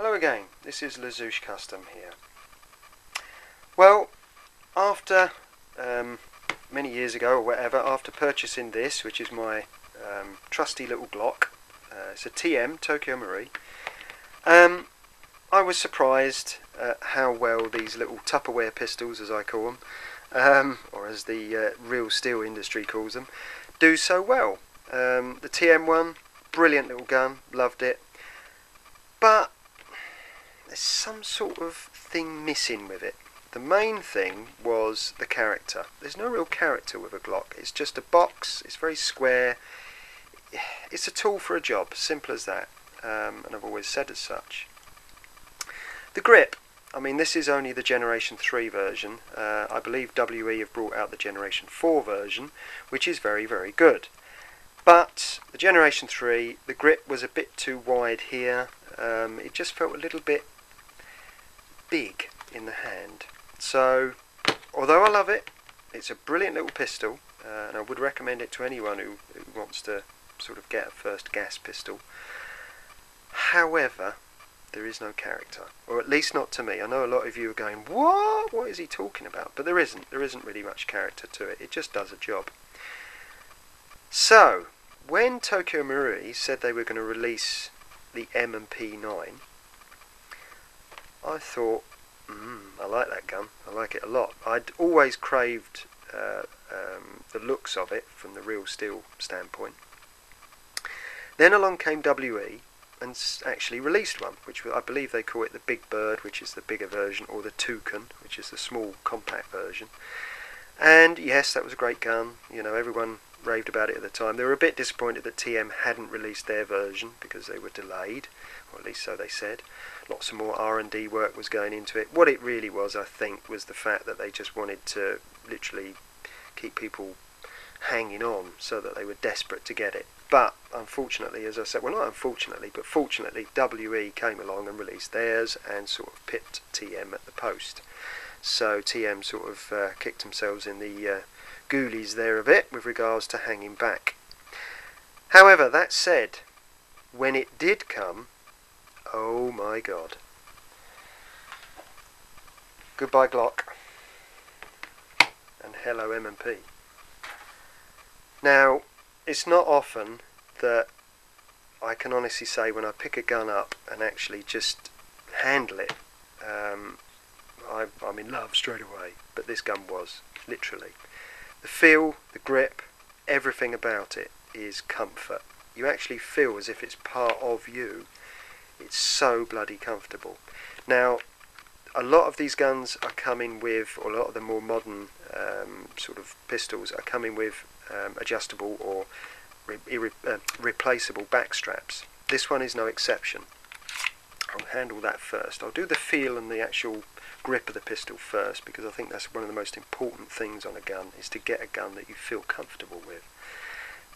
Hello again, this is Lazouche Custom here. Well, after um, many years ago or whatever, after purchasing this, which is my um, trusty little Glock, uh, it's a TM Tokyo Marui, um, I was surprised at how well these little Tupperware pistols, as I call them, um, or as the uh, real steel industry calls them, do so well. Um, the TM one, brilliant little gun, loved it, but there's some sort of thing missing with it. The main thing was the character. There's no real character with a Glock. It's just a box. It's very square. It's a tool for a job. Simple as that. Um, and I've always said as such. The grip. I mean, this is only the Generation 3 version. Uh, I believe WE have brought out the Generation 4 version, which is very, very good. But the Generation 3, the grip was a bit too wide here. Um, it just felt a little bit big in the hand. So, although I love it, it's a brilliant little pistol, uh, and I would recommend it to anyone who, who wants to sort of get a first gas pistol. However, there is no character, or at least not to me. I know a lot of you are going, "What? What is he talking about?" But there isn't. There isn't really much character to it. It just does a job. So, when Tokyo Marui said they were going to release the M&P 9, I thought, mm, I like that gun. I like it a lot. I'd always craved uh, um, the looks of it from the real steel standpoint. Then along came WE and actually released one, which I believe they call it the Big Bird, which is the bigger version, or the Toucan, which is the small compact version. And yes, that was a great gun. You know, everyone raved about it at the time. They were a bit disappointed that TM hadn't released their version because they were delayed, or at least so they said. Lots of more R&D work was going into it. What it really was, I think, was the fact that they just wanted to literally keep people hanging on so that they were desperate to get it. But unfortunately, as I said, well, not unfortunately, but fortunately, WE came along and released theirs and sort of pipped TM at the post. So TM sort of uh, kicked themselves in the uh, ghoulies there a bit with regards to hanging back. However, that said, when it did come, oh my god. Goodbye Glock. And hello M&P. Now, it's not often that I can honestly say when I pick a gun up and actually just handle it, um, I, I'm in love straight away. But this gun was, literally. The feel, the grip, everything about it is comfort. You actually feel as if it's part of you. It's so bloody comfortable. Now, a lot of these guns are coming with, or a lot of the more modern um, sort of pistols are coming with um, adjustable or re uh, replaceable back straps. This one is no exception. I'll handle that first. I'll do the feel and the actual grip of the pistol first because I think that's one of the most important things on a gun is to get a gun that you feel comfortable with.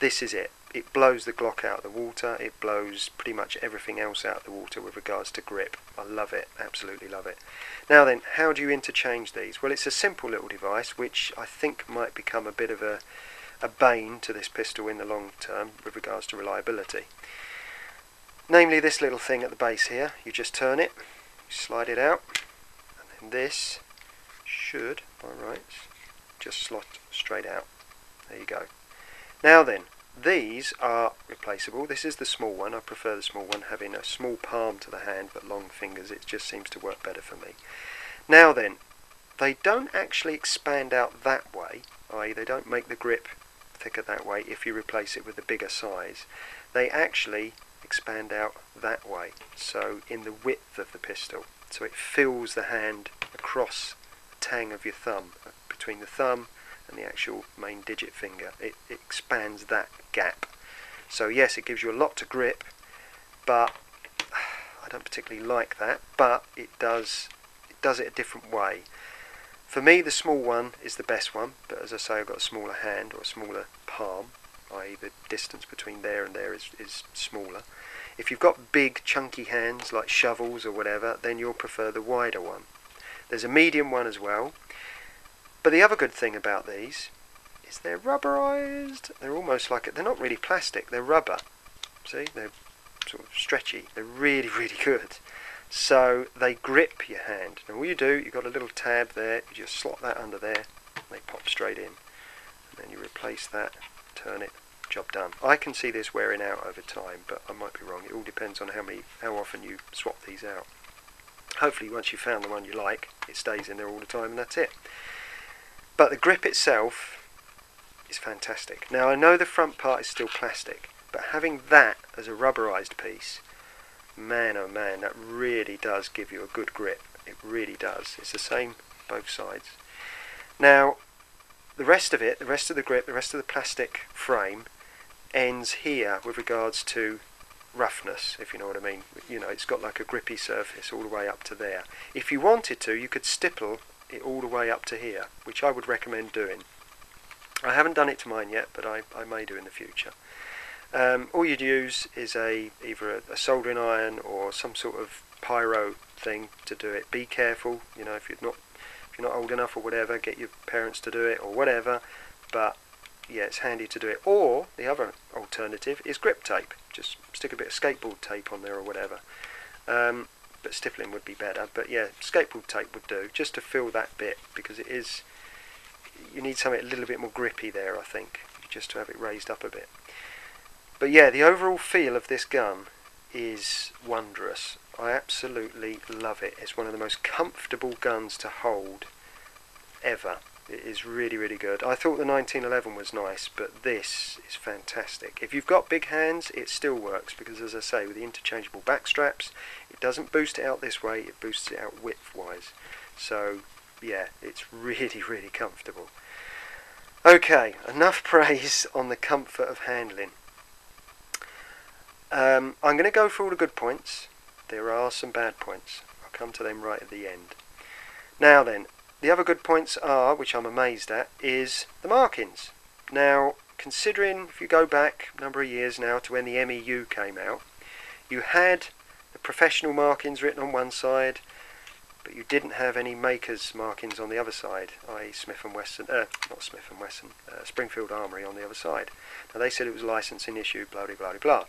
This is it. It blows the Glock out of the water. It blows pretty much everything else out of the water with regards to grip. I love it. Absolutely love it. Now then, how do you interchange these? Well, it's a simple little device which I think might become a bit of a, a bane to this pistol in the long term with regards to reliability. Namely this little thing at the base here. You just turn it, slide it out, and then this should, by rights, just slot straight out. There you go. Now then, these are replaceable. This is the small one. I prefer the small one, having a small palm to the hand but long fingers. It just seems to work better for me. Now then, they don't actually expand out that way, i.e. they don't make the grip thicker that way if you replace it with a bigger size. They actually expand out that way, so in the width of the pistol so it fills the hand across the tang of your thumb, uh, between the thumb and the actual main digit finger. It, it expands that gap. So yes, it gives you a lot to grip, but I don't particularly like that, but it does it does it a different way. For me, the small one is the best one, but as I say, I've got a smaller hand or a smaller palm, i.e. the distance between there and there is, is smaller. If you've got big chunky hands like shovels or whatever, then you'll prefer the wider one. There's a medium one as well. But the other good thing about these is they're rubberized. They're almost like, they're not really plastic, they're rubber. See, they're sort of stretchy. They're really, really good. so they grip your hand. And all you do, you've got a little tab there, you just slot that under there, they pop straight in. And then you replace that, turn it, job done. I can see this wearing out over time, but I might be wrong. It all depends on how many, how often you swap these out. Hopefully, once you've found the one you like, it stays in there all the time, and that's it. But the grip itself is fantastic. Now I know the front part is still plastic, but having that as a rubberized piece, man oh man, that really does give you a good grip. It really does. It's the same both sides. Now, the rest of it, the rest of the grip, the rest of the plastic frame ends here with regards to roughness, if you know what I mean. You know, it's got like a grippy surface all the way up to there. If you wanted to, you could stipple it all the way up to here, which I would recommend doing. I haven't done it to mine yet, but I, I may do in the future. Um, all you'd use is a either a, a, soldering iron or some sort of pyro thing to do it. Be careful, you know, if you're not if you're not old enough or whatever, get your parents to do it or whatever. But yeah, it's handy to do it. Or the other alternative is grip tape. Just stick a bit of skateboard tape on there or whatever. Um, but stippling would be better. But yeah, skateboard tape would do just to fill that bit because it is you need something a little bit more grippy there, I think, just to have it raised up a bit. But yeah, the overall feel of this gun is wondrous. I absolutely love it. It's one of the most comfortable guns to hold ever. It is really, really good. I thought the 1911 was nice, but this is fantastic. If you've got big hands, it still works because, as I say, with the interchangeable back straps, it doesn't boost it out this way, it boosts it out width-wise. So yeah, it's really, really comfortable. Okay, enough praise on the comfort of handling. Um, I'm going to go through all the good points. There are some bad points. I'll come to them right at the end. Now then, the other good points are, which I'm amazed at, is the markings. Now, considering if you go back a number of years now to when the MEU came out, you had the professional markings written on one side but you didn't have any makers markings on the other side, i.e. Smith & Wesson, uh, not Smith & Wesson, uh, Springfield Armory on the other side. Now they said it was licensing issue, blah blah blah blah.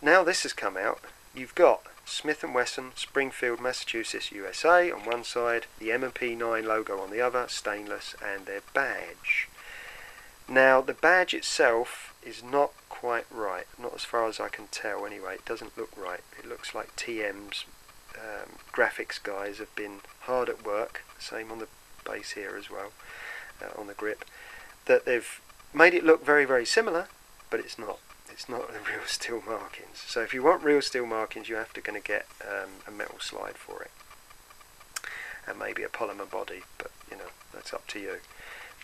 Now this has come out, you've got Smith & Wesson, Springfield, Massachusetts, USA on one side, the M&P 9 logo on the other, stainless, and their badge. Now the badge itself is not quite right, not as far as I can tell anyway, it doesn't look right. It looks like TM's um, graphics guys have been hard at work, same on the base here as well, uh, on the grip, that they've made it look very, very similar, but it's not. It's not the real steel markings. So if you want real steel markings, you have to going to get um, a metal slide for it, and maybe a polymer body, but you know that's up to you.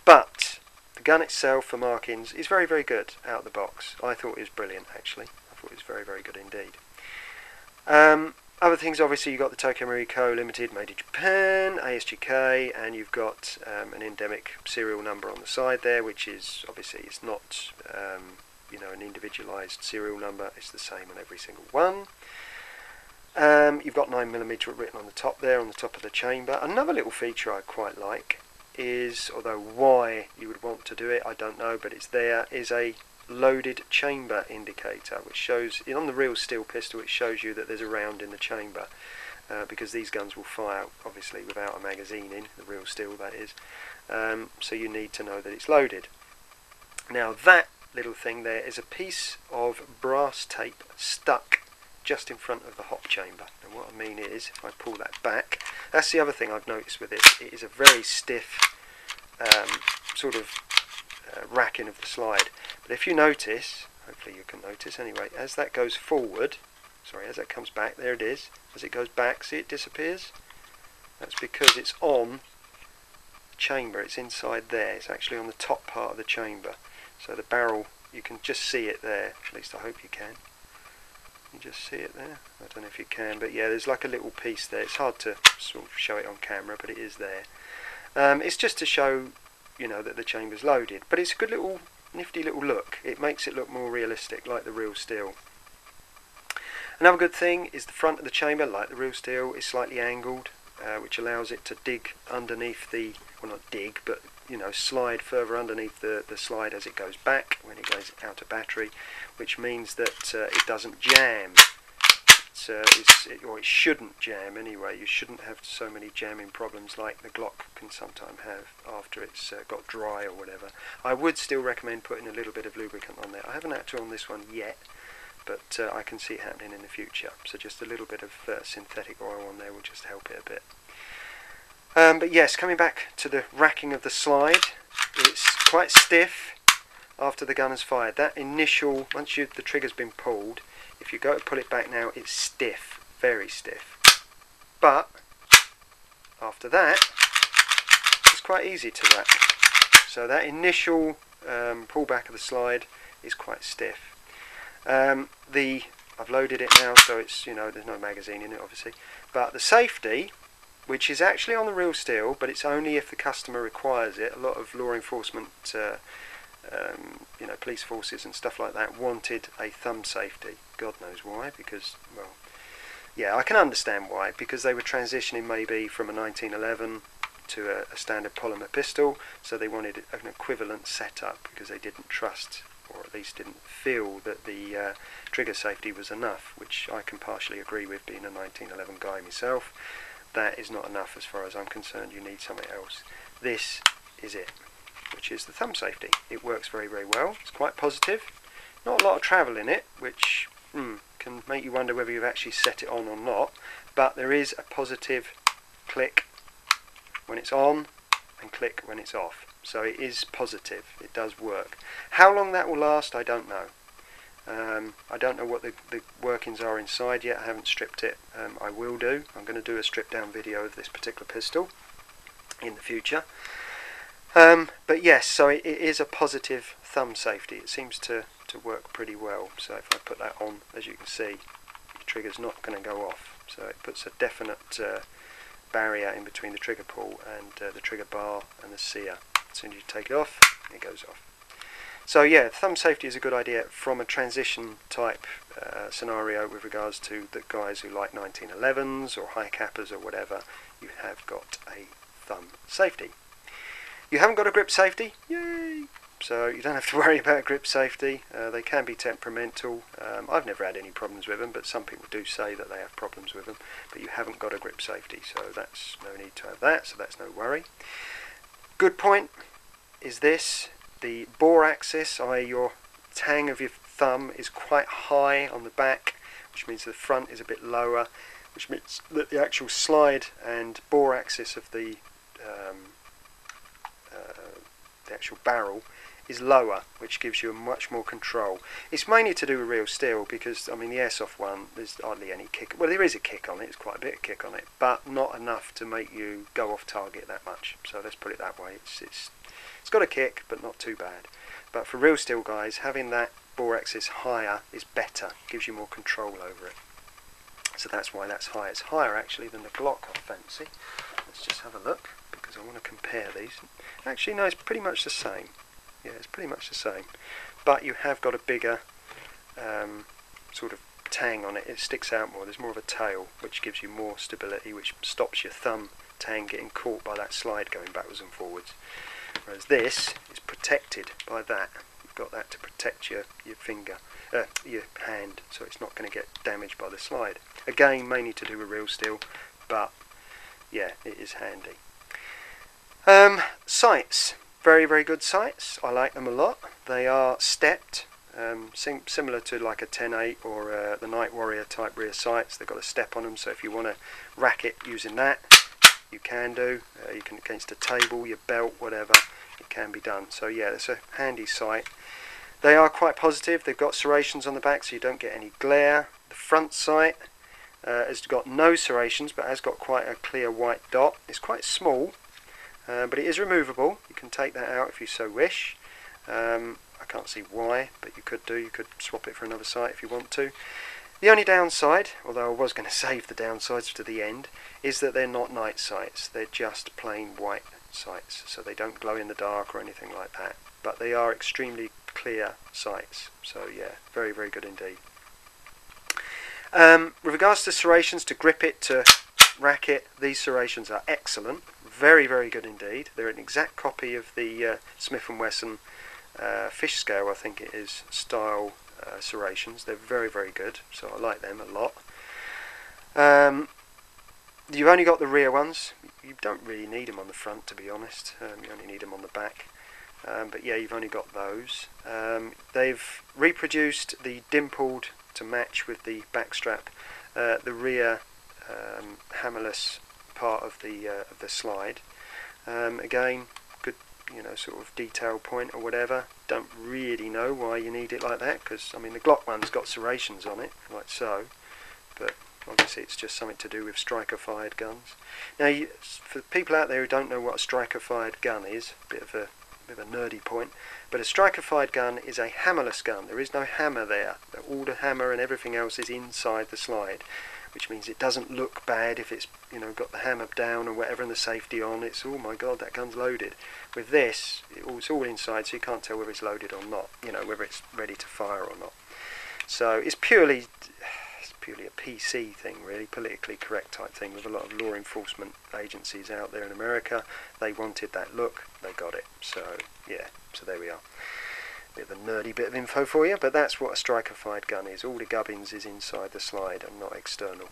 But the gun itself for markings is very, very good out of the box. I thought it was brilliant actually. I thought it was very, very good indeed. Um, other things, obviously, you've got the Tokyo Marui Co. Limited, made in Japan, ASGK, and you've got um, an endemic serial number on the side there, which is obviously it's not um, you know an individualized serial number. It's the same on every single one. Um, you've got 9mm written on the top there, on the top of the chamber. Another little feature I quite like is, although why you would want to do it, I don't know, but it's there, is a loaded chamber indicator which shows on the real steel pistol it shows you that there's a round in the chamber uh, because these guns will fire obviously without a magazine in the real steel that is um, so you need to know that it's loaded now that little thing there is a piece of brass tape stuck just in front of the hop chamber and what I mean is if I pull that back that's the other thing I've noticed with it it is a very stiff um, sort of uh, racking of the slide. But if you notice, hopefully you can notice anyway, as that goes forward, sorry, as that comes back, there it is, as it goes back, see it disappears? That's because it's on the chamber, it's inside there, it's actually on the top part of the chamber. So the barrel, you can just see it there, at least I hope you can. You just see it there? I don't know if you can, but yeah, there's like a little piece there. It's hard to sort of show it on camera, but it is there. Um, it's just to show you know that the chamber's loaded but it's a good little nifty little look it makes it look more realistic like the real steel another good thing is the front of the chamber like the real steel is slightly angled uh, which allows it to dig underneath the well not dig but you know slide further underneath the, the slide as it goes back when it goes out of battery which means that uh, it doesn't jam uh, is, it, or it shouldn't jam anyway. You shouldn't have so many jamming problems like the Glock can sometimes have after it's uh, got dry or whatever. I would still recommend putting a little bit of lubricant on there. I haven't had to on this one yet, but uh, I can see it happening in the future. So just a little bit of uh, synthetic oil on there will just help it a bit. Um, but yes, coming back to the racking of the slide, it's quite stiff after the gun is fired. That initial, once you, the trigger's been pulled, if you go to pull it back now, it's stiff, very stiff. But after that, it's quite easy to rack. So that initial um, pullback of the slide is quite stiff. Um, the I've loaded it now, so it's you know there's no magazine in it, obviously. But the safety, which is actually on the real steel, but it's only if the customer requires it. A lot of law enforcement uh, um, you know, police forces and stuff like that wanted a thumb safety. God knows why, because, well, yeah, I can understand why, because they were transitioning maybe from a 1911 to a, a standard polymer pistol, so they wanted an equivalent setup because they didn't trust, or at least didn't feel that the uh, trigger safety was enough, which I can partially agree with being a 1911 guy myself. That is not enough as far as I'm concerned, you need something else. This is it which is the thumb safety. It works very, very well. It's quite positive. Not a lot of travel in it, which hmm, can make you wonder whether you've actually set it on or not. But there is a positive click when it's on and click when it's off. So it is positive. It does work. How long that will last, I don't know. Um, I don't know what the, the, workings are inside yet. I haven't stripped it. Um, I will do. I'm going to do a strip down video of this particular pistol in the future. Um, but yes, so it, it is a positive thumb safety. It seems to, to work pretty well. So if I put that on, as you can see, the trigger's not going to go off. So it puts a definite uh, barrier in between the trigger pull and uh, the trigger bar and the sear. As soon as you take it off, it goes off. So yeah, thumb safety is a good idea from a transition type uh, scenario with regards to the guys who like 1911s or high cappers or whatever. You have got a thumb safety. You haven't got a grip safety, yay! So you don't have to worry about grip safety. Uh, they can be temperamental. Um, I've never had any problems with them, but some people do say that they have problems with them. But you haven't got a grip safety, so that's no need to have that. So that's no worry. Good point is this: the bore axis, i.e., your tang of your thumb, is quite high on the back, which means the front is a bit lower, which means that the actual slide and bore axis of the um, the actual barrel is lower, which gives you much more control. It's mainly to do with real steel because, I mean, the airsoft one, there's hardly any kick. Well, there is a kick on it, it's quite a bit of kick on it, but not enough to make you go off target that much. So let's put it that way. It's, it's, it's got a kick, but not too bad. But for real steel guys, having that bore axis higher is better, gives you more control over it. So that's why that's higher. It's higher actually than the Glock I fancy. Let's just have a look because I want to compare these. Actually, no, it's pretty much the same. Yeah, it's pretty much the same. But you have got a bigger um, sort of tang on it. It sticks out more. There's more of a tail, which gives you more stability, which stops your thumb tang getting caught by that slide going backwards and forwards. Whereas this is protected by that. You've got that to protect your, your finger, uh, your hand, so it's not going to get damaged by the slide. Again, mainly to do with real steel, but yeah, it is handy. Um, sights, very very good sights. I like them a lot. They are stepped, um, sim similar to like a 10-8 or uh, the Night Warrior type rear sights. They've got a step on them, so if you want to rack it using that, you can do. Uh, you can against a table, your belt, whatever. Can be done. So yeah, it's a handy sight. They are quite positive. They've got serrations on the back, so you don't get any glare. The front sight uh, has got no serrations, but has got quite a clear white dot. It's quite small, uh, but it is removable. You can take that out if you so wish. Um, I can't see why, but you could do. You could swap it for another sight if you want to. The only downside, although I was going to save the downsides to the end, is that they're not night sights. They're just plain white sights, so they don't glow in the dark or anything like that. But they are extremely clear sights, so yeah, very, very good indeed. Um, with regards to serrations, to grip it, to rack it, these serrations are excellent very, very good indeed. They're an exact copy of the uh, Smith & Wesson uh, fish scale, I think it is, style uh, serrations. They're very, very good, so I like them a lot. Um, you've only got the rear ones. You don't really need them on the front, to be honest. Um, you only need them on the back. Um, but yeah, you've only got those. Um, they've reproduced the dimpled to match with the back strap, uh, the rear um, hammerless part of the uh, of the slide. Um, again, good, you know, sort of detail point or whatever. Don't really know why you need it like that because I mean the Glock one's got serrations on it, like so, but obviously it's just something to do with striker fired guns. Now, you, for people out there who don't know what a striker fired gun is, a bit of a bit of a nerdy point, but a striker fired gun is a hammerless gun. There is no hammer there. All the hammer and everything else is inside the slide, which means it doesn't look bad if it's you know got the hammer down or whatever and the safety on. It's oh my god, that gun's loaded. With this, it's all inside, so you can't tell whether it's loaded or not. You know whether it's ready to fire or not. So it's purely purely a PC thing, really, politically correct type thing with a lot of law enforcement agencies out there in America. They wanted that look, they got it. So, yeah, so there we are. Bit of a nerdy bit of info for you, but that's what a striker fired gun is. All the gubbins is inside the slide and not external.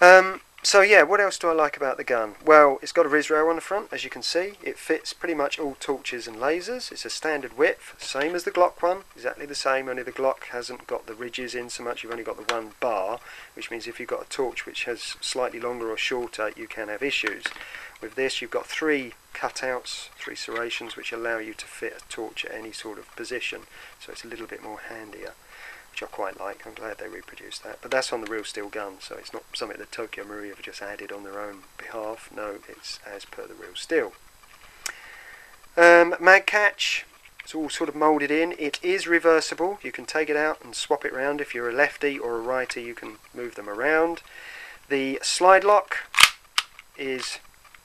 Um, so yeah, what else do I like about the gun? Well, it's got a RIS rail on the front, as you can see. It fits pretty much all torches and lasers. It's a standard width, same as the Glock one, exactly the same, only the Glock hasn't got the ridges in so much. You've only got the one bar, which means if you've got a torch which has slightly longer or shorter, you can have issues. With this, you've got three cutouts, three serrations, which allow you to fit a torch at any sort of position, so it's a little bit more handier which I quite like. I'm glad they reproduced that. But that's on the real steel gun, so it's not something that Tokyo Marui have just added on their own behalf. No, it's as per the real steel. Um, mag catch, it's all sort of moulded in. It is reversible. You can take it out and swap it around. If you're a lefty or a righty, you can move them around. The slide lock is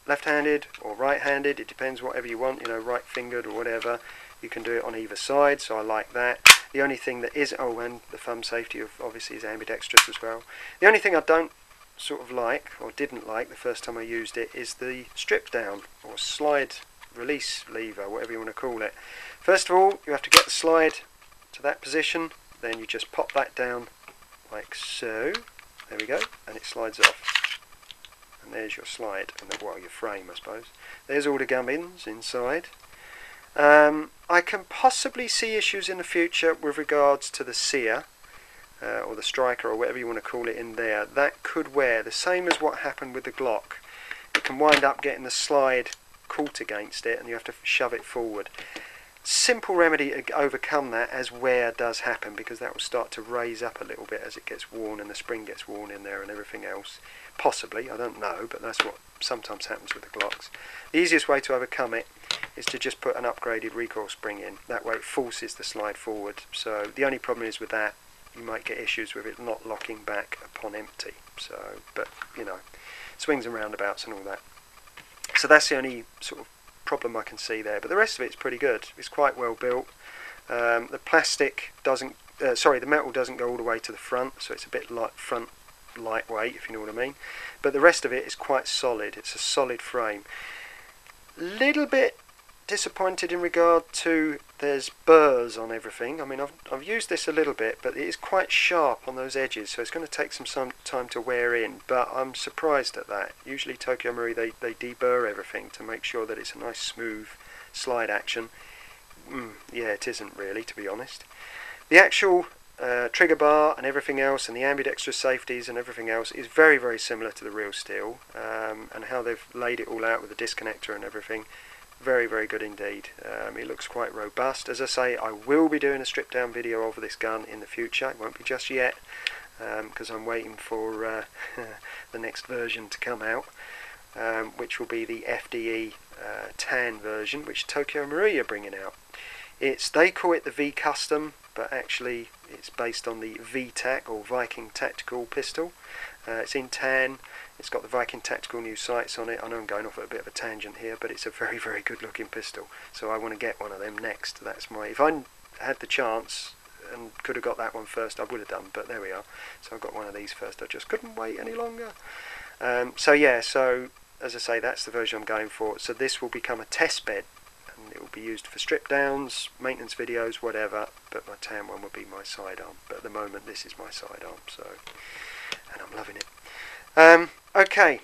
left-handed or right-handed. It depends whatever you want, you know, right-fingered or whatever. You can do it on either side, so I like that. The only thing that is, oh, and the thumb safety of obviously is ambidextrous as well. The only thing I don't sort of like, or didn't like the first time I used it, is the strip down, or slide release lever, whatever you want to call it. First of all, you have to get the slide to that position, then you just pop that down like so. There we go, and it slides off. And there's your slide, and the, well, your frame, I suppose. There's all the gubbins inside. Um, I can possibly see issues in the future with regards to the sear, uh, or the striker, or whatever you want to call it in there. That could wear, the same as what happened with the Glock. It can wind up getting the slide caught against it, and you have to shove it forward. Simple remedy to overcome that as wear does happen, because that will start to raise up a little bit as it gets worn and the spring gets worn in there and everything else. Possibly, I don't know, but that's what sometimes happens with the Glocks. The easiest way to overcome it is to just put an upgraded recoil spring in. That way it forces the slide forward. So the only problem is with that, you might get issues with it not locking back upon empty. So, but you know, swings and roundabouts and all that. So that's the only sort of problem I can see there. But the rest of it's pretty good. It's quite well built. Um, the plastic doesn't, uh, sorry, the metal doesn't go all the way to the front, so it's a bit light front lightweight, if you know what I mean. But the rest of it is quite solid. It's a solid frame. Little bit disappointed in regard to there's burrs on everything. I mean, I've, I've used this a little bit, but it is quite sharp on those edges, so it's going to take some, some time to wear in. But I'm surprised at that. Usually Tokyo Marui, they, they deburr everything to make sure that it's a nice smooth slide action. Mm, yeah, it isn't really, to be honest. The actual uh, trigger bar and everything else and the ambidextrous safeties and everything else is very very similar to the real steel um, and how they've laid it all out with the disconnector and everything very very good indeed um, it looks quite robust as I say I will be doing a strip down video of this gun in the future it won't be just yet because um, I'm waiting for uh, the next version to come out um, which will be the FDE uh, tan version which Tokyo Marui are bringing out it's they call it the V Custom but actually it's based on the VTAC or Viking Tactical pistol. Uh, it's in tan. It's got the Viking Tactical new sights on it. I know I'm going off at a bit of a tangent here, but it's a very, very good looking pistol. So I want to get one of them next. That's my. If I had the chance and could have got that one first, I would have done. But there we are. So I've got one of these first. I just couldn't wait any longer. Um, so yeah. So as I say, that's the version I'm going for. So this will become a test bed and it will be used for strip downs, maintenance videos, whatever, but my tan one will be my sidearm. But at the moment this is my sidearm, so and I'm loving it. Um, okay,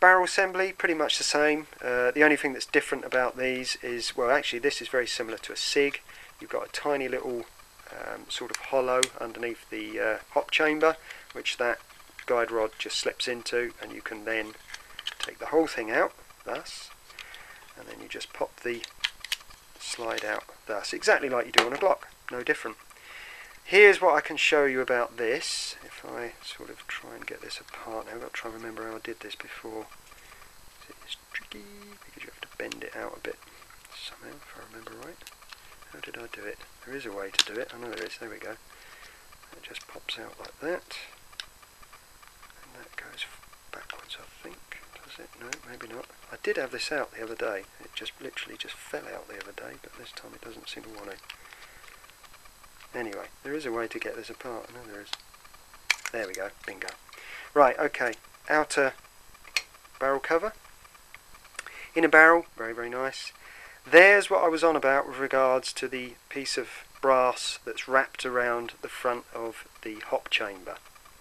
barrel assembly pretty much the same. Uh, the only thing that's different about these is well, actually, this is very similar to a Sig. You've got a tiny little um, sort of hollow underneath the uh, hop chamber, which that guide rod just slips into, and you can then take the whole thing out, thus, and then you just pop the slide out thus, exactly like you do on a Glock, no different. Here's what I can show you about this, I sort of try and get this apart now, I've got to try and remember how I did this before. It's tricky, because you have to bend it out a bit, somehow, if I remember right. How did I do it? There is a way to do it, I know there is, there we go. It just pops out like that, and that goes backwards I think Does it? No, maybe not. I did have this out the other day. It just literally just fell out the other day, but this time it doesn't seem to want to. Anyway, there is a way to get this apart. I know there is. There we go. Bingo. Right, okay. Outer barrel cover. Inner barrel, very, very nice. There's what I was on about with regards to the piece of brass that's wrapped around the front of the hop chamber.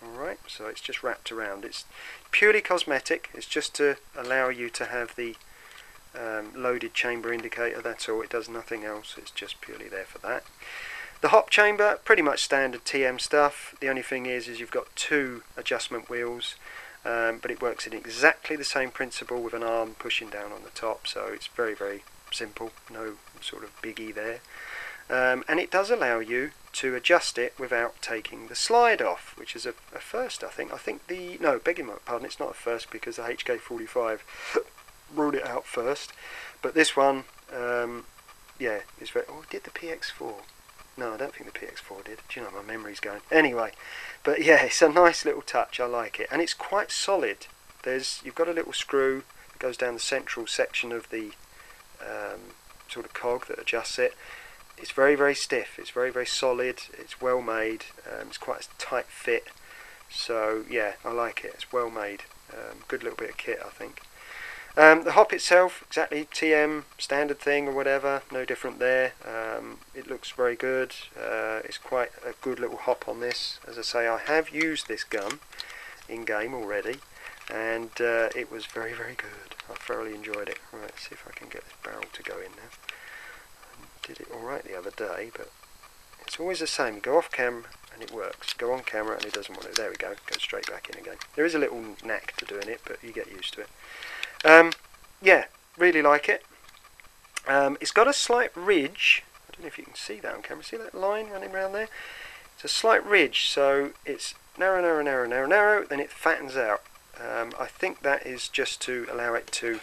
Alright, so it's just wrapped around. It's purely cosmetic. It's just to allow you to have the um, loaded chamber indicator. That's all. It does nothing else. It's just purely there for that. The hop chamber, pretty much standard TM stuff. The only thing is, is you've got two adjustment wheels, um, but it works in exactly the same principle with an arm pushing down on the top. So it's very, very simple. No sort of biggie there. Um, and it does allow you to adjust it without taking the slide off, which is a, a first, I think. I think the no, begging my pardon, it's not a first because the HK45 ruled it out first, but this one, um, yeah, is very. Oh, did the PX4? No, I don't think the PX4 did. Do you know my memory's going? Anyway, but yeah, it's a nice little touch. I like it, and it's quite solid. There's you've got a little screw that goes down the central section of the um, sort of cog that adjusts it. It's very very stiff. It's very very solid. It's well made. Um, it's quite a tight fit. So yeah I like it. It's well made. Um, good little bit of kit I think um, the hop itself exactly TM standard thing or whatever no different there um, it looks very good uh, it's quite a good little hop on this as I say I have used this gun in game already and uh, it was very very good I thoroughly enjoyed it right see if I can get this barrel to go in now did it alright the other day, but it's always the same. You go off camera and it works. Go on camera and it doesn't want to. There we go. Go straight back in again. There is a little knack to doing it, but you get used to it. Um, yeah, really like it. Um, it's got a slight ridge. I don't know if you can see that on camera. See that line running around there? It's a slight ridge, so it's narrow, narrow, narrow, narrow, narrow, then it fattens out. Um, I think that is just to allow it to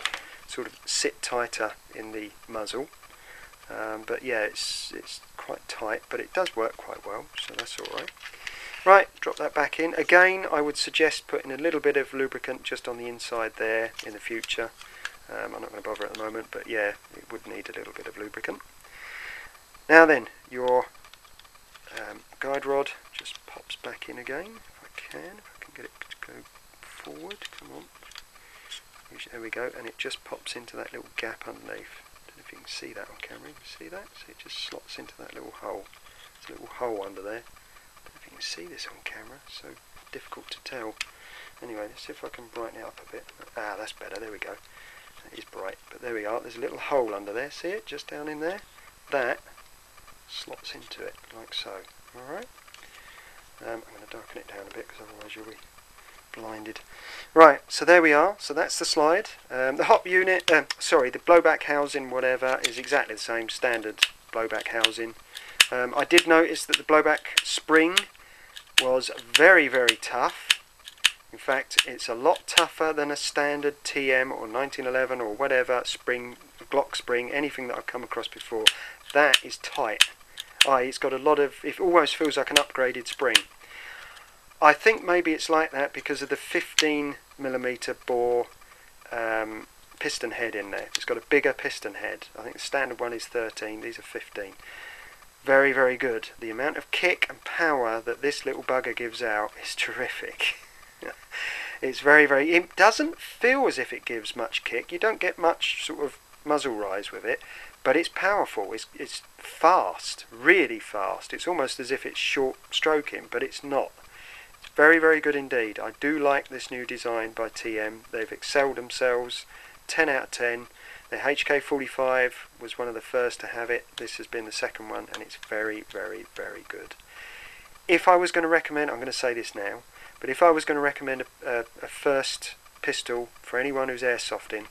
sort of sit tighter in the muzzle. Um, but yeah, it's it's quite tight, but it does work quite well, so that's all right. Drop that back in. Again, I would suggest putting a little bit of lubricant just on the inside there in the future. Um, I'm not going to bother at the moment, but yeah, it would need a little bit of lubricant. Now then, your um, guide rod just pops back in again, if I can, if I can get it to go forward, come on. There we go, and it just pops into that little gap underneath if you can see that on camera. You can see that? See, it just slots into that little hole. There's a little hole under there. Can see this on camera, so difficult to tell. Anyway, let's see if I can brighten it up a bit. Ah, that's better. There we go. It is bright, but there we are. There's a little hole under there. See it? Just down in there. That slots into it, like so. Alright? Um, I'm going to darken it down a bit, because otherwise you'll be blinded. Right, so there we are. So that's the slide. Um, the hop unit, uh, sorry, the blowback housing, whatever, is exactly the same standard blowback housing. Um, I did notice that the blowback spring was very, very tough. In fact, it's a lot tougher than a standard TM or 1911 or whatever spring, Glock spring, anything that I've come across before. That is tight. Aye, it's got a lot of, it almost feels like an upgraded spring. I think maybe it's like that because of the 15 millimeter bore um, piston head in there. It's got a bigger piston head. I think the standard one is 13. These are 15. Very, very good. The amount of kick and power that this little bugger gives out is terrific. it's very, very. It doesn't feel as if it gives much kick. You don't get much sort of muzzle rise with it, but it's powerful. It's it's fast, really fast. It's almost as if it's short stroking, but it's not It's very, very good indeed. I do like this new design by TM. They've excelled themselves. 10 out of 10. The HK45 was one of the first to have it. This has been the second one, and it's very, very, very good. If I was going to recommend, I'm going to say this now, but if I was going to recommend a, a, a first pistol for anyone who's airsofting,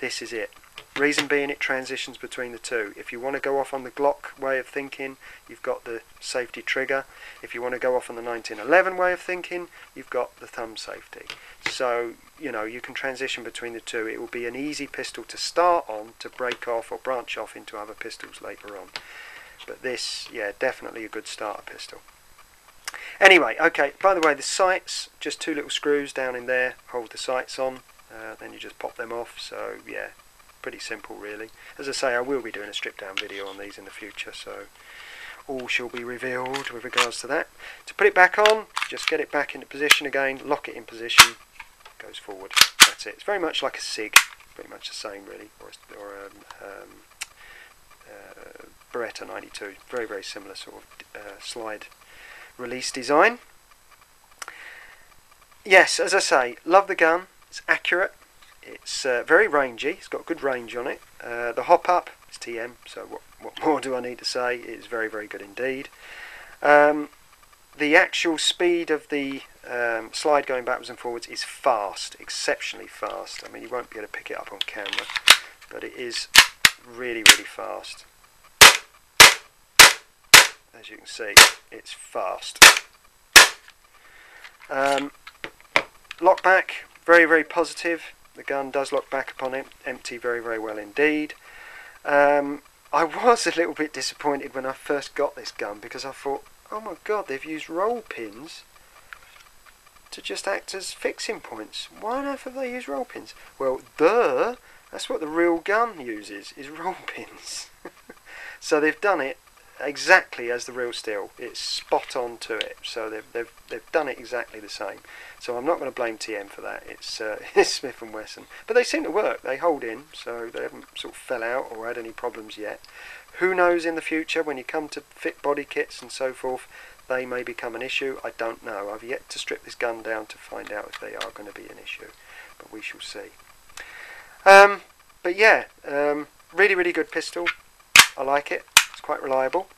this is it. Reason being it transitions between the two. If you want to go off on the Glock way of thinking, you've got the safety trigger. If you want to go off on the 1911 way of thinking, you've got the thumb safety. So, you know, you can transition between the two. It will be an easy pistol to start on to break off or branch off into other pistols later on. But this, yeah, definitely a good starter pistol. Anyway, okay, by the way, the sights, just two little screws down in there, hold the sights on. Uh, then you just pop them off, so yeah, pretty simple really. As I say, I will be doing a strip down video on these in the future, so all shall be revealed with regards to that. To put it back on, just get it back into position again, lock it in position, goes forward. That's it. It's very much like a SIG, pretty much the same really, or, or um, um, uh, Beretta 92. Very, very similar sort of uh, slide release design. Yes, as I say, love the gun. It's accurate. It's uh, very rangy. It's got good range on it. Uh, the hop up is TM, so what, what more do I need to say? It's very, very good indeed. Um, the actual speed of the um, slide going backwards and forwards is fast, exceptionally fast. I mean, you won't be able to pick it up on camera, but it is really, really fast. As you can see, it's fast. Um, lock back, very, very positive. The gun does lock back upon em empty very, very well indeed. Um, I was a little bit disappointed when I first got this gun because I thought, oh my god, they've used roll pins to just act as fixing points. Why on earth have they used roll pins? Well, duh, that's what the real gun uses, is roll pins. so they've done it exactly as the real steel. It's spot on to it. So they've they've they've done it exactly the same. So I'm not going to blame TM for that. It's uh, it's Smith and Wesson, but they seem to work. They hold in, so they haven't sort of fell out or had any problems yet. Who knows in the future when you come to fit body kits and so forth, they may become an issue. I don't know. I've yet to strip this gun down to find out if they are going to be an issue, but we shall see. Um, but yeah, um, really really good pistol. I like it. It's quite reliable.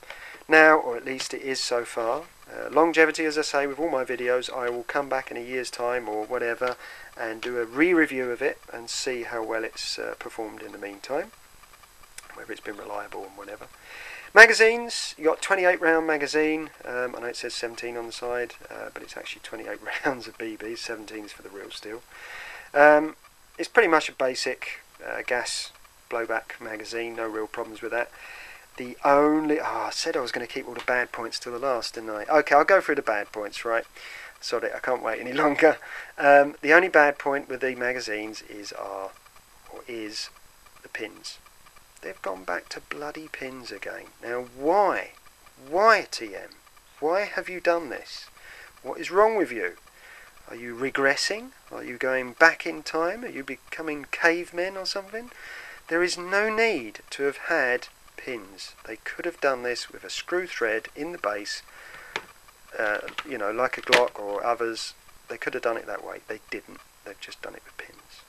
Now, or at least it is so far. Uh, longevity, as I say, with all my videos, I will come back in a year's time or whatever and do a re-review of it and see how well it's uh, performed in the meantime, whether it's been reliable and whatever. Magazines, you got 28 round magazine. Um, I know it says 17 on the side, uh, but it's actually 28 rounds of BBs. 17 is for the real steel. Um, it's pretty much a basic uh, gas blowback magazine. No real problems with that. The only... Oh, I said I was going to keep all the bad points till the last, didn't I? Okay, I'll go through the bad points, right? Sorry, I can't wait any longer. Um, the only bad point with the magazines is are, or is, the pins. They've gone back to bloody pins again. Now, why? Why, TM? Why have you done this? What is wrong with you? Are you regressing? Are you going back in time? Are you becoming cavemen or something? There is no need to have had pins. They could have done this with a screw thread in the base, uh, you know, like a Glock or others. They could have done it that way. They didn't. They've just done it with pins.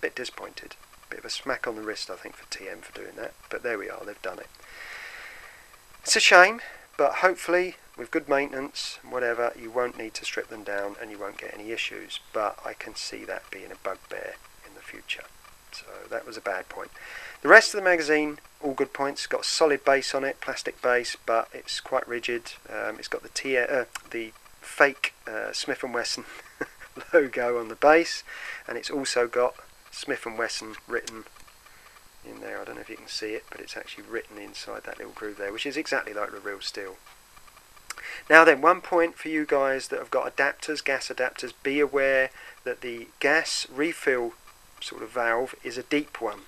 Bit disappointed. Bit of a smack on the wrist, I think, for TM for doing that. But there we are. They've done it. It's a shame, but hopefully with good maintenance and whatever, you won't need to strip them down and you won't get any issues. But I can see that being a bugbear in the future. So that was a bad point. The rest of the magazine, all good points. Got a solid base on it, plastic base, but it's quite rigid. Um, it's got the T uh, the fake uh, Smith and Wesson logo on the base, and it's also got Smith and Wesson written in there. I don't know if you can see it, but it's actually written inside that little groove there, which is exactly like the real steel. Now then, one point for you guys that have got adapters, gas adapters, be aware that the gas refill sort of valve is a deep one.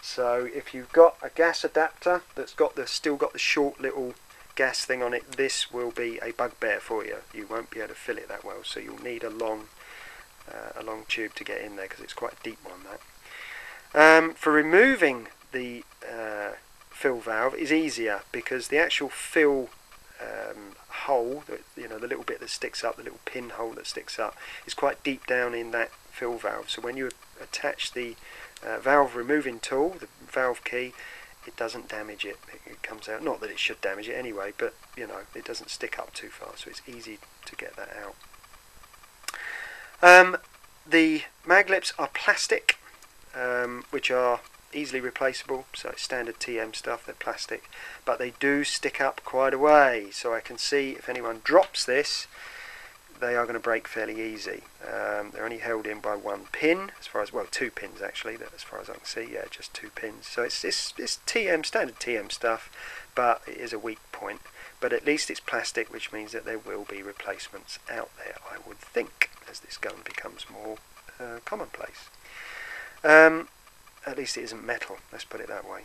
So if you've got a gas adapter that's got the still got the short little gas thing on it, this will be a bugbear for you. You won't be able to fill it that well, so you'll need a long uh, a long tube to get in there because it's quite a deep one. That um, for removing the uh, fill valve is easier because the actual fill um, hole, you know, the little bit that sticks up, the little pinhole that sticks up, is quite deep down in that fill valve. So when you attach the uh, valve removing tool, the valve key, it doesn't damage it. it. It comes out. Not that it should damage it anyway, but you know, it doesn't stick up too far, so it's easy to get that out. Um, the maglips are plastic, um, which are easily replaceable, so it's standard TM stuff, they're plastic, but they do stick up quite a way, so I can see if anyone drops this, they are going to break fairly easy. Um, they're only held in by one pin, as far as, well, two pins actually, as far as I can see, yeah, just two pins. So it's, it's, it's TM, standard TM stuff, but it is a weak point. But at least it's plastic, which means that there will be replacements out there, I would think, as this gun becomes more uh, commonplace. Um, at least it isn't metal, let's put it that way.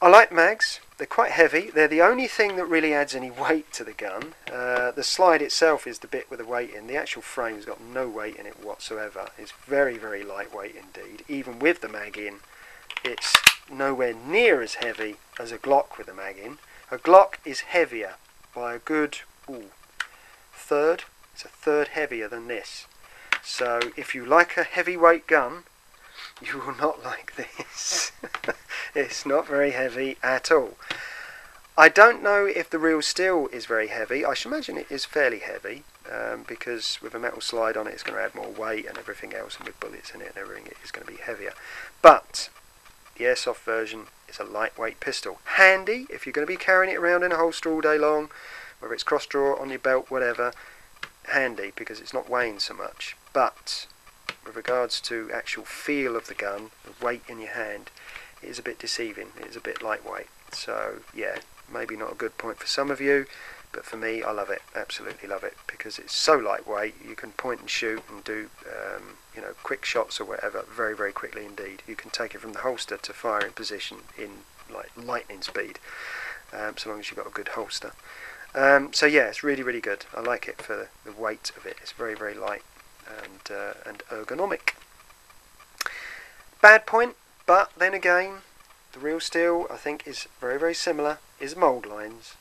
I like mags, they're quite heavy, they're the only thing that really adds any weight to the gun. Uh, the slide itself is the bit with the weight in, the actual frame's got no weight in it whatsoever. It's very, very lightweight indeed. Even with the mag in, it's nowhere near as heavy as a Glock with a mag in. A Glock is heavier by a good ooh, third, it's a third heavier than this. So if you like a heavyweight gun, you will not like this. it's not very heavy at all. I don't know if the real steel is very heavy. I should imagine it is fairly heavy um, because with a metal slide on it, it's going to add more weight and everything else, and with bullets in it and everything, it is going to be heavier. But the airsoft version is a lightweight pistol. Handy if you're going to be carrying it around in a holster all day long, whether it's cross draw on your belt, whatever. Handy because it's not weighing so much. But with regards to actual feel of the gun, the weight in your hand, it is a bit deceiving. It is a bit lightweight. So yeah, maybe not a good point for some of you, but for me, I love it. Absolutely love it because it's so lightweight. You can point and shoot and do um, you know quick shots or whatever very very quickly indeed. You can take it from the holster to firing position in like lightning speed, um, so long as you've got a good holster. Um, so yeah, it's really really good. I like it for the weight of it. It's very very light and, uh, and ergonomic. Bad point, but then again, the real steel I think is very very similar, is mould lines.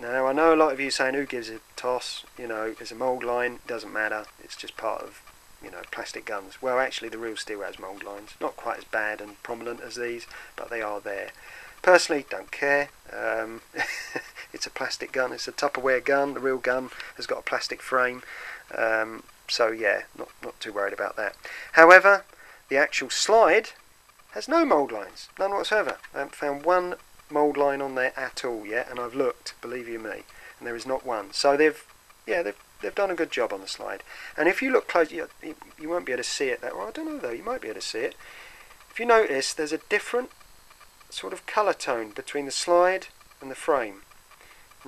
Now I know a lot of you saying who gives a toss, you know, is a mould line, doesn't matter, it's just part of you know, plastic guns. Well actually the real steel has mould lines, not quite as bad and prominent as these, but they are there. Personally, don't care. Um, it's a plastic gun. It's a Tupperware gun. The real gun has got a plastic frame. Um, so yeah, not, not too worried about that. However, the actual slide has no mould lines, none whatsoever. I haven't found one mould line on there at all yet, and I've looked, believe you me, and there is not one. So they've, yeah, they've they've done a good job on the slide. And if you look close, you, you won't be able to see it. That well, I don't know though. You might be able to see it. If you notice, there's a different sort of colour tone between the slide and the frame.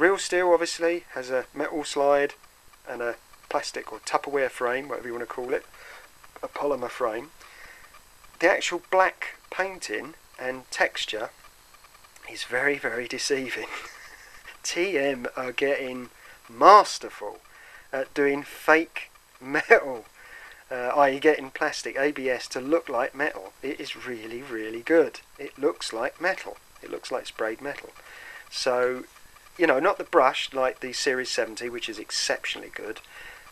Real steel obviously has a metal slide and a plastic or Tupperware frame, whatever you want to call it, a polymer frame. The actual black painting and texture is very, very deceiving. TM are getting masterful at doing fake metal, uh, i.e., getting plastic ABS to look like metal. It is really, really good. It looks like metal. It looks like sprayed metal. So, you know, not the brush like the Series 70, which is exceptionally good,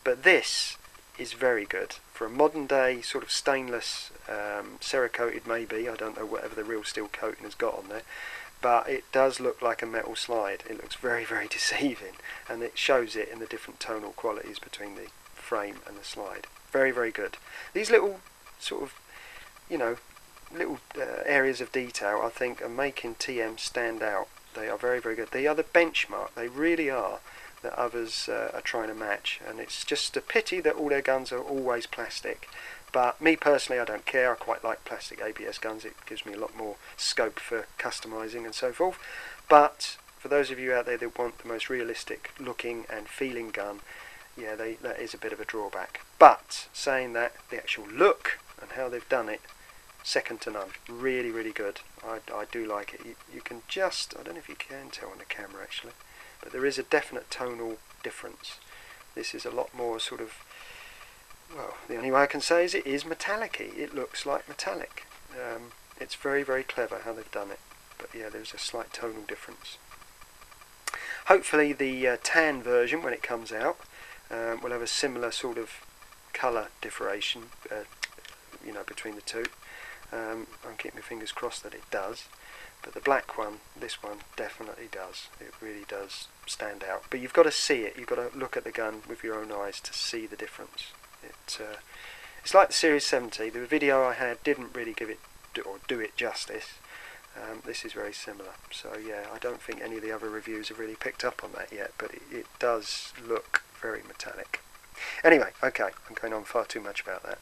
but this is very good. For a modern day sort of stainless um, cerakoted maybe I don't know whatever the real steel coating has got on there but it does look like a metal slide. It looks very very deceiving and it shows it in the different tonal qualities between the frame and the slide. Very very good. These little sort of you know little uh, areas of detail I think are making TM stand out they are very very good they are the benchmark they really are that others uh, are trying to match. And it's just a pity that all their guns are always plastic. But me personally, I don't care. I quite like plastic ABS guns. It gives me a lot more scope for customizing and so forth. But for those of you out there that want the most realistic looking and feeling gun, yeah, they, that is a bit of a drawback. But saying that, the actual look and how they've done it, second to none. Really, really good. I, I do like it. You, you can just, I don't know if you can tell on the camera actually, but there is a definite tonal difference. This is a lot more sort of, well, the only way I can say is it is metallic It looks like metallic. Um, it's very, very clever how they've done it. But yeah, there's a slight tonal difference. Hopefully the uh, tan version, when it comes out, um, will have a similar sort of colour differentiation, uh, you know, between the two. Um, I'm keeping my fingers crossed that it does. But the black one, this one, definitely does. It really does stand out. But you've got to see it. You've got to look at the gun with your own eyes to see the difference. It, uh, it's like the Series 70. The video I had didn't really give it do, or do it justice. Um, this is very similar. So yeah, I don't think any of the other reviews have really picked up on that yet, but it, it does look very metallic. Anyway, okay, I'm going on far too much about that.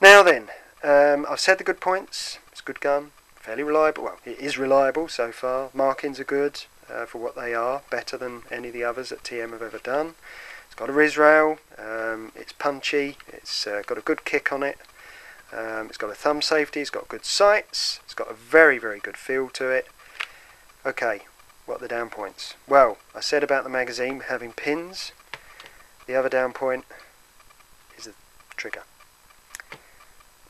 Now then, um, I've said the good points. It's a good gun, fairly reliable. Well, it is reliable so far. Markings are good uh, for what they are, better than any of the others that TM have ever done. It's got a RIS rail. Um, it's punchy. It's uh, got a good kick on it. Um, it's got a thumb safety. It's got good sights. It's got a very, very good feel to it. Okay, what are the down points? Well, I said about the magazine having pins. The other down point is the trigger.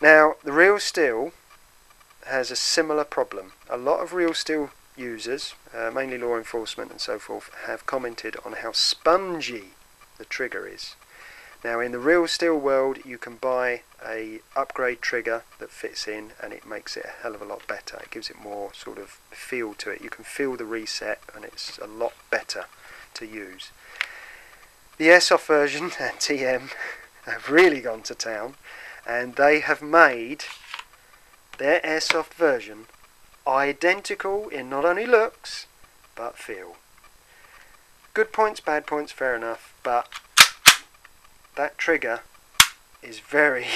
Now, the real steel has a similar problem. A lot of real steel users, uh, mainly law enforcement and so forth, have commented on how spongy the trigger is. Now in the real steel world you can buy a upgrade trigger that fits in and it makes it a hell of a lot better. It gives it more sort of feel to it. You can feel the reset and it's a lot better to use. The airsoft version and TM have really gone to town and they have made their airsoft version identical in not only looks but feel. Good points, bad points, fair enough, but that trigger is very,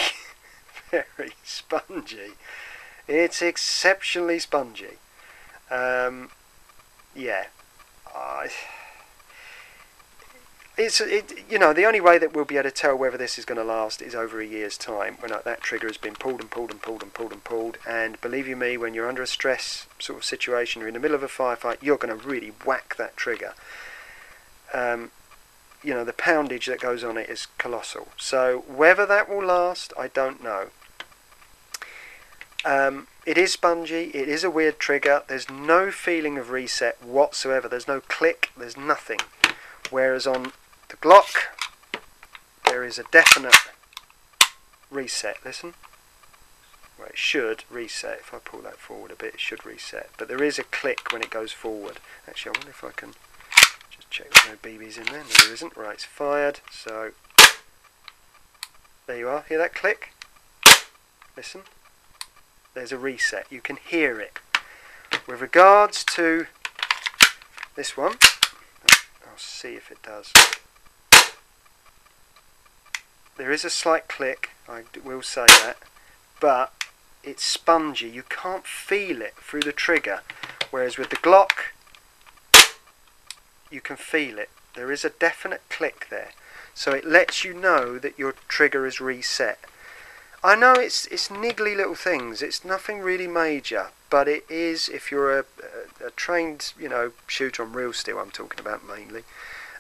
very spongy. It's exceptionally spongy. Um, yeah, I. It's it, you know the only way that we'll be able to tell whether this is going to last is over a year's time when that trigger has been pulled and pulled and pulled and pulled and pulled and believe you me when you're under a stress sort of situation you're in the middle of a firefight you're going to really whack that trigger um, you know, the poundage that goes on it is colossal. So whether that will last, I don't know. Um, it is spongy, it is a weird trigger, there's no feeling of reset whatsoever, there's no click, there's nothing. Whereas on the Glock, there is a definite reset. Listen. Well, it should reset. If I pull that forward a bit, it should reset. But there is a click when it goes forward. Actually, I wonder if I can just check there's no BBs in there. No, there isn't. Right, it's fired. So, there you are. Hear that click? Listen. There's a reset. You can hear it. With regards to this one, I'll see if it does. There is a slight click, I will say that, but it's spongy. You can't feel it through the trigger. Whereas with the Glock, you can feel it. There is a definite click there. So it lets you know that your trigger is reset. I know it's it's niggly little things. It's nothing really major, but it is if you're a, a, a trained you know shooter on real steel. I'm talking about mainly.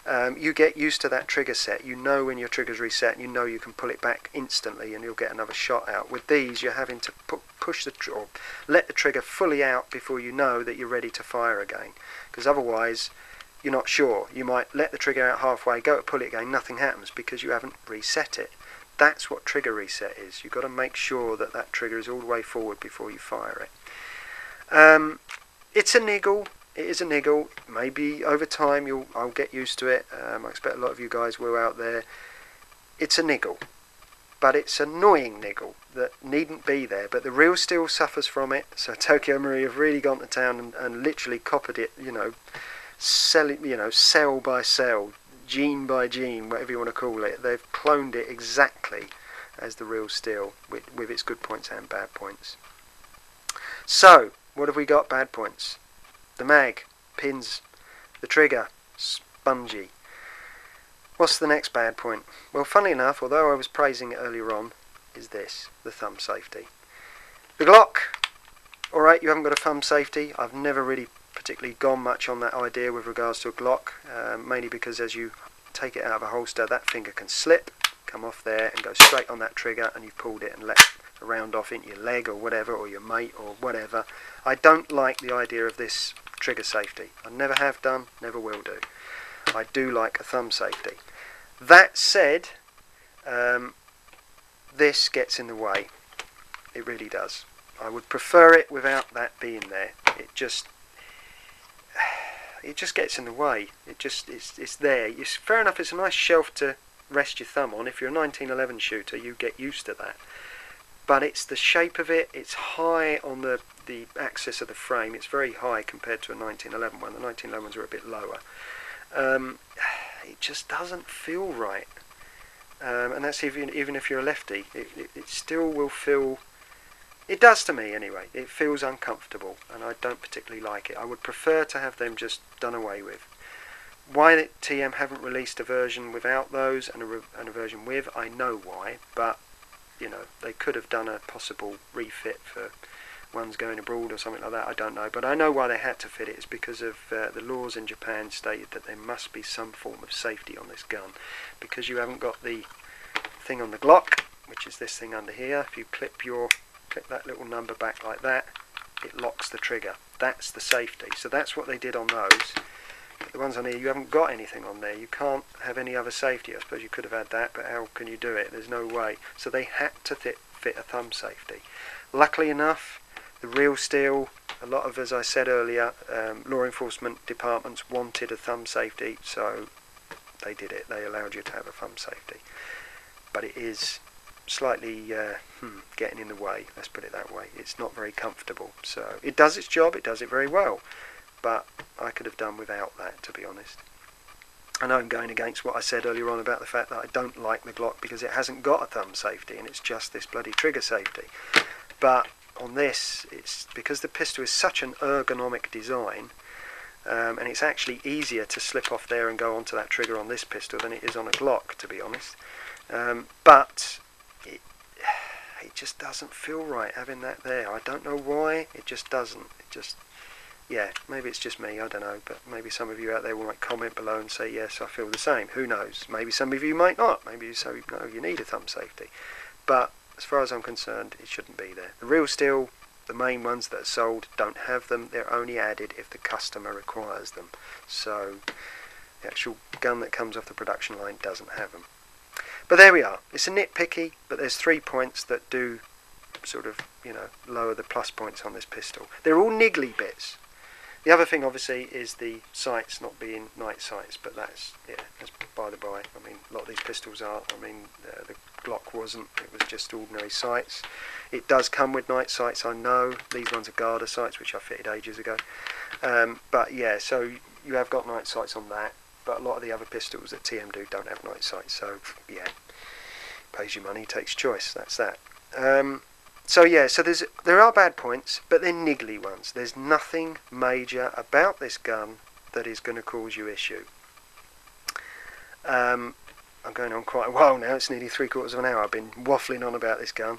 Um, you get used to that trigger set. You know when your trigger's reset, you know you can pull it back instantly, and you'll get another shot out. With these, you're having to pu push the or let the trigger fully out before you know that you're ready to fire again. Because otherwise, you're not sure. You might let the trigger out halfway, go to pull it again, nothing happens because you haven't reset it. That's what trigger reset is. You've got to make sure that that trigger is all the way forward before you fire it. Um, it's a niggle. It is a niggle. Maybe over time you'll I'll get used to it. Um, I expect a lot of you guys will out there. It's a niggle, but it's annoying niggle that needn't be there. But the real steel suffers from it. So Tokyo Marui have really gone to town and, and literally copied it. You know cell, you know, cell by cell, gene by gene, whatever you want to call it. They've cloned it exactly as the real steel, with, with its good points and bad points. So, what have we got bad points? The mag, pins, the trigger, spongy. What's the next bad point? Well, funny enough, although I was praising it earlier on, is this, the thumb safety. The Glock, alright, you haven't got a thumb safety. I've never really particularly gone much on that idea with regards to a Glock, um, mainly because as you take it out of a holster, that finger can slip, come off there and go straight on that trigger and you've pulled it and let a round off into your leg or whatever, or your mate or whatever. I don't like the idea of this trigger safety. I never have done, never will do. I do like a thumb safety. That said, um, this gets in the way. It really does. I would prefer it without that being there. It just it just gets in the way. It just it's it's there. It's fair enough. It's a nice shelf to rest your thumb on. If you're a 1911 shooter, you get used to that. But it's the shape of it. It's high on the the axis of the frame. It's very high compared to a 1911 one. The 1911 ones are a bit lower. Um, it just doesn't feel right. Um, and that's even even if you're a lefty, it, it, it still will feel. It does to me anyway. It feels uncomfortable, and I don't particularly like it. I would prefer to have them just done away with. Why TM haven't released a version without those and a, and a version with, I know why, but you know they could have done a possible refit for one's going abroad or something like that. I don't know, but I know why they had to fit it. It's because of uh, the laws in Japan stated that there must be some form of safety on this gun, because you haven't got the thing on the Glock, which is this thing under here. If you clip your clip that little number back like that, it locks the trigger. That's the safety. So that's what they did on those. The ones on here, you haven't got anything on there. You can't have any other safety. I suppose you could have had that, but how can you do it? There's no way. So they had to fit, fit a thumb safety. Luckily enough, the real steel, a lot of, as I said earlier, um, law enforcement departments wanted a thumb safety, so they did it. They allowed you to have a thumb safety. But it is slightly uh, hmm, getting in the way, let's put it that way. It's not very comfortable. So it does its job, it does it very well. But I could have done without that, to be honest. I know I'm going against what I said earlier on about the fact that I don't like the Glock because it hasn't got a thumb safety and it's just this bloody trigger safety. But on this, it's because the pistol is such an ergonomic design, um, and it's actually easier to slip off there and go onto that trigger on this pistol than it is on a Glock, to be honest. Um, but it, it just doesn't feel right having that there. I don't know why. It just doesn't. It just, yeah, maybe it's just me. I don't know. But maybe some of you out there will might comment below and say yes, I feel the same. Who knows? Maybe some of you might not. Maybe you no, you need a thumb safety. But as far as I'm concerned, it shouldn't be there. The real steel, the main ones that are sold, don't have them. They're only added if the customer requires them. So the actual gun that comes off the production line doesn't have them. But there we are. It's a nitpicky, but there's three points that do sort of, you know, lower the plus points on this pistol. They're all niggly bits. The other thing, obviously, is the sights not being night sights, but that's, yeah, that's by the by. I mean, a lot of these pistols are. I mean, uh, the Glock wasn't. It was just ordinary sights. It does come with night sights, I know. These ones are Guarder sights, which I fitted ages ago. Um, but yeah, so you have got night sights on that. But a lot of the other pistols that TM do don't have night sights. So yeah, pays you money, takes choice. That's that. Um, so yeah, so there's there are bad points, but they're niggly ones. There's nothing major about this gun that is going to cause you issue. Um, I'm going on quite a while now. It's nearly three quarters of an hour. I've been waffling on about this gun,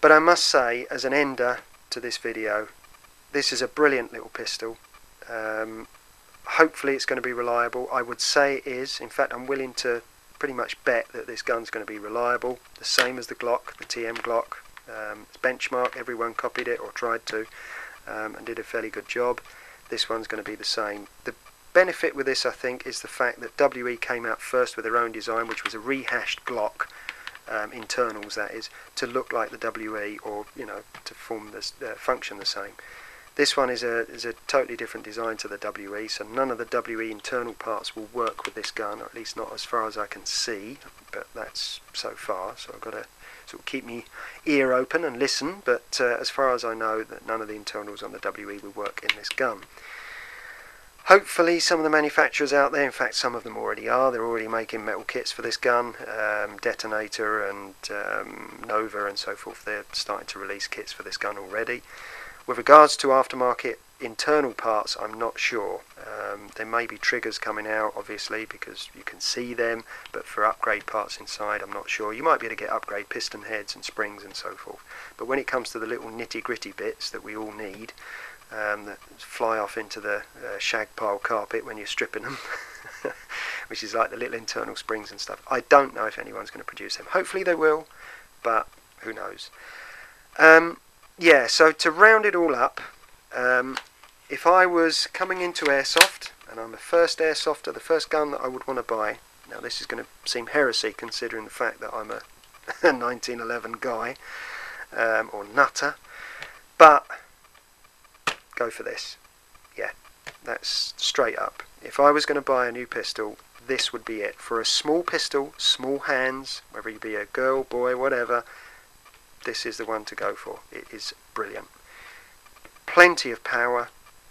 but I must say, as an ender to this video, this is a brilliant little pistol. Um, hopefully, it's going to be reliable. I would say it is. In fact, I'm willing to pretty much bet that this gun's going to be reliable. The same as the Glock, the TM Glock. Um, benchmark, everyone copied it or tried to um, and did a fairly good job. This one's going to be the same. The benefit with this, I think, is the fact that WE came out first with their own design, which was a rehashed Glock, um, internals that is, to look like the WE or, you know, to form this uh, function the same. This one is a is a totally different design to the WE, so none of the WE internal parts will work with this gun, or at least not as far as I can see. But that's so far, so I've got to sort of keep me ear open and listen. But uh, as far as I know, that none of the internals on the WE will work in this gun. Hopefully some of the manufacturers out there, in fact some of them already are, they're already making metal kits for this gun, um, Detonator and um, Nova and so forth, they're starting to release kits for this gun already. With regards to aftermarket internal parts, I'm not sure. Um, there may be triggers coming out, obviously, because you can see them, but for upgrade parts inside, I'm not sure. You might be able to get upgrade piston heads and springs and so forth. But when it comes to the little nitty gritty bits that we all need, um, that fly off into the uh, shag pile carpet when you're stripping them, which is like the little internal springs and stuff. I don't know if anyone's going to produce them. Hopefully they will, but who knows. Um, yeah, so to round it all up, um, if I was coming into airsoft and I'm a first airsofter, the first gun that I would want to buy. Now this is going to seem heresy considering the fact that I'm a 1911 guy um, or nutter, but go for this. Yeah, that's straight up. If I was going to buy a new pistol, this would be it. For a small pistol, small hands, whether you be a girl, boy, whatever, this is the one to go for. It is brilliant. Plenty of power,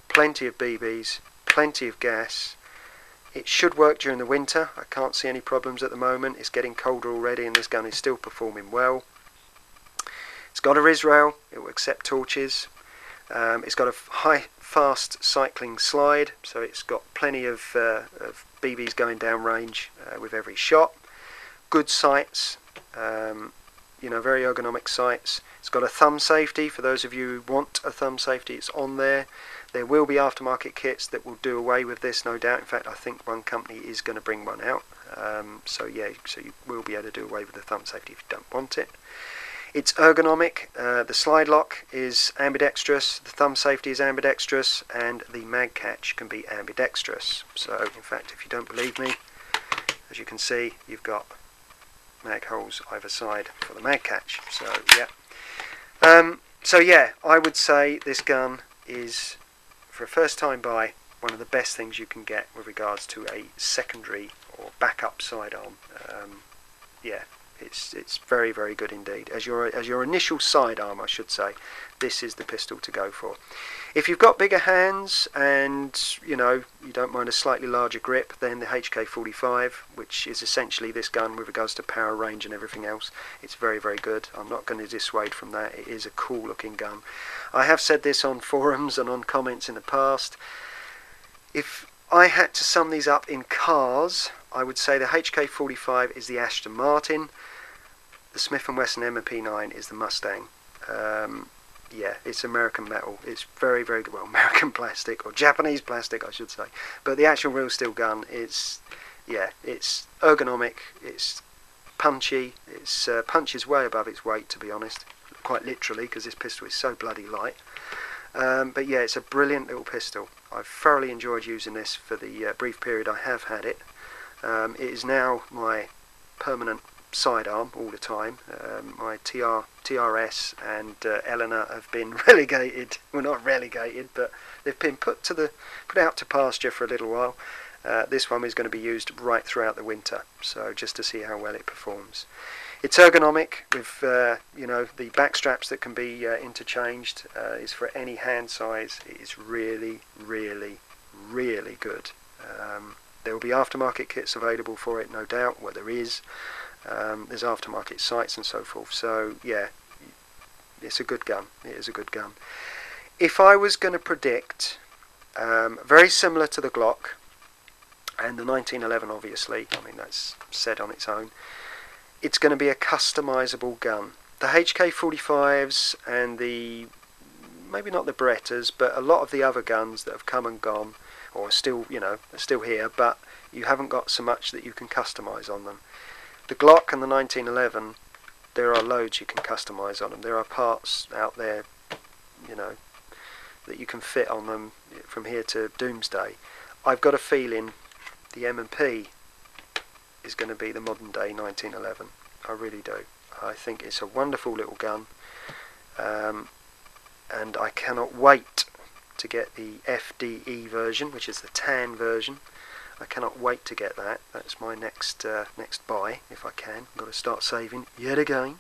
plenty of BBs, plenty of gas. It should work during the winter. I can't see any problems at the moment. It's getting colder already and this gun is still performing well. It's got a RIS rail. It will accept torches. Um, it's got a high fast cycling slide so it's got plenty of, uh, of BBs going down range uh, with every shot. Good sights. Um, you know, very ergonomic sights. It's got a thumb safety for those of you who want a thumb safety. It's on there. There will be aftermarket kits that will do away with this, no doubt. In fact, I think one company is going to bring one out. Um, so yeah, so you will be able to do away with the thumb safety if you don't want it. It's ergonomic. Uh, the slide lock is ambidextrous. The thumb safety is ambidextrous, and the mag catch can be ambidextrous. So in fact, if you don't believe me, as you can see, you've got mag holes either side for the mag catch. So yeah. Um, so yeah, I would say this gun is for a first time buy, one of the best things you can get with regards to a secondary or backup sidearm. Um, yeah, it's it's very very good indeed. As your as your initial sidearm, I should say, this is the pistol to go for. If you've got bigger hands and you know you don't mind a slightly larger grip, then the HK45, which is essentially this gun with regards to power range and everything else, it's very very good. I'm not going to dissuade from that. It is a cool looking gun. I have said this on forums and on comments in the past. If I had to sum these up in cars, I would say the HK45 is the Aston Martin, the Smith & Wesson M&P 9 is the Mustang. Um, yeah, it's American metal. It's very, very good. Well, American plastic or Japanese plastic, I should say. But the actual real steel gun, it's yeah, it's ergonomic. It's punchy. It's uh, punches way above its weight, to be honest. Quite literally, because this pistol is so bloody light. Um, but yeah, it's a brilliant little pistol. I've thoroughly enjoyed using this for the uh, brief period I have had it. Um, it is now my permanent sidearm all the time. Um, my TR, TRS and uh, Eleanor have been relegated. Well, not relegated, but they've been put to the put out to pasture for a little while. Uh, this one is going to be used right throughout the winter, so just to see how well it performs. It's ergonomic with uh, you know the back straps that can be uh, interchanged. Uh, is for any hand size. It is really, really, really good. Um, there will be aftermarket kits available for it, no doubt. Well, there is. Um, there's aftermarket sights and so forth. So yeah, it's a good gun. It is a good gun. If I was going to predict, um, very similar to the Glock and the 1911, obviously. I mean that's said on its own. It's going to be a customizable gun. The HK45s and the maybe not the Berettas, but a lot of the other guns that have come and gone, or still, you know, are still here, but you haven't got so much that you can customize on them. The Glock and the 1911, there are loads you can customize on them. There are parts out there, you know, that you can fit on them from here to doomsday. I've got a feeling the M&P is going to be the modern day 1911. I really do. I think it's a wonderful little gun, um, and I cannot wait to get the FDE version, which is the tan version. I cannot wait to get that. That's my next uh, next buy if I can. I've got to start saving yet again.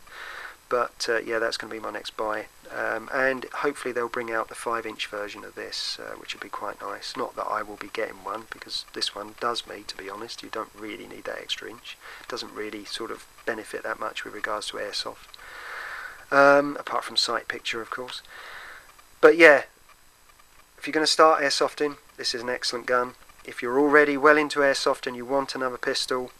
But uh, yeah, that's going to be my next buy. Um, and hopefully they'll bring out the 5-inch version of this, uh, which would be quite nice. Not that I will be getting one, because this one does me, to be honest. You don't really need that extra inch. It doesn't really sort of benefit that much with regards to airsoft. Um, apart from sight picture, of course. But yeah, if you're going to start airsofting, this is an excellent gun if you're already well into airsoft and you want another pistol,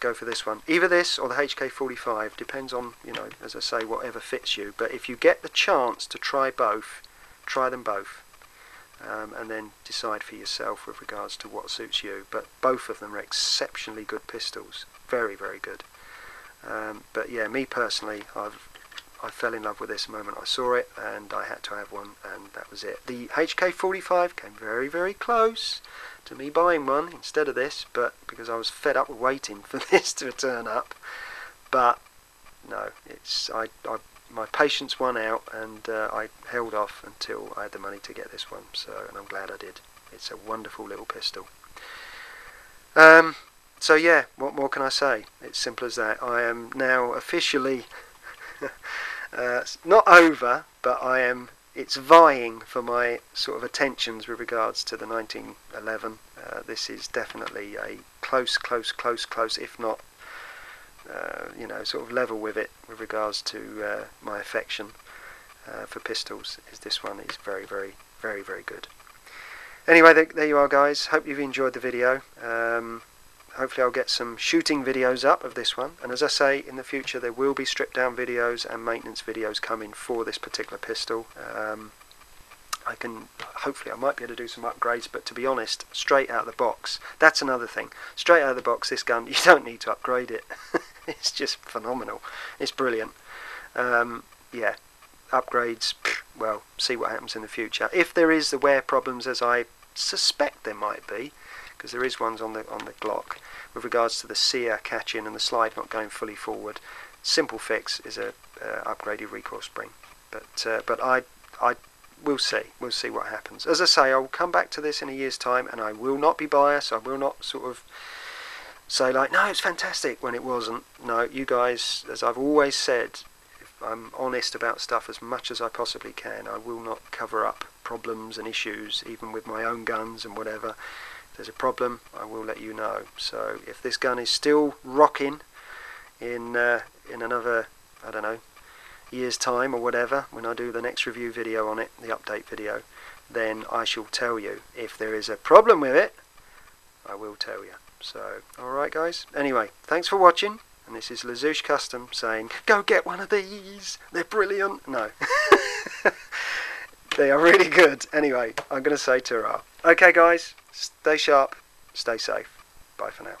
go for this one. Either this or the HK45, depends on, you know, as I say, whatever fits you. But if you get the chance to try both, try them both. Um, and then decide for yourself with regards to what suits you. But both of them are exceptionally good pistols. Very, very good. Um, but yeah, me personally, I've I fell in love with this moment I saw it, and I had to have one, and that was it. The HK45 came very, very close to me buying one instead of this, but because I was fed up with waiting for this to turn up. But no, it's I, I my patience won out, and uh, I held off until I had the money to get this one. So, and I'm glad I did. It's a wonderful little pistol. Um, so yeah, what more can I say? It's simple as that. I am now officially uh, not over, but I am. It's vying for my sort of attentions with regards to the 1911. Uh, this is definitely a close, close, close, close, if not, uh, you know, sort of level with it with regards to uh, my affection uh, for pistols. Is this one is very, very, very, very good. Anyway, there, there you are, guys. Hope you've enjoyed the video. Um, hopefully I'll get some shooting videos up of this one. And as I say in the future there will be stripped down videos and maintenance videos coming for this particular pistol. Um, I can hopefully I might be able to do some upgrades but to be honest straight out of the box that's another thing. Straight out of the box this gun you don't need to upgrade it. It's just phenomenal. It's brilliant. Um, yeah upgrades well see what happens in the future. If there is the wear problems as I suspect there might be because there is ones on the on the Glock with regards to the sear catching and the slide not going fully forward. Simple fix is a uh, upgraded recoil spring, but uh, but I I we'll see we'll see what happens. As I say, I'll come back to this in a year's time, and I will not be biased. I will not sort of say like no, it's fantastic when it wasn't. No, you guys, as I've always said, if I'm honest about stuff as much as I possibly can. I will not cover up problems and issues, even with my own guns and whatever there's a problem, I will let you know. So if this gun is still rocking in uh, in another, I don't know, year's time or whatever, when I do the next review video on it, the update video, then I shall tell you. If there is a problem with it, I will tell you. So, alright guys. Anyway, thanks for watching. And this is LaZouche Custom saying, go get one of these. They're brilliant. No. they are really good. Anyway, I'm going to say ta Okay guys, Stay sharp, stay safe. Bye for now.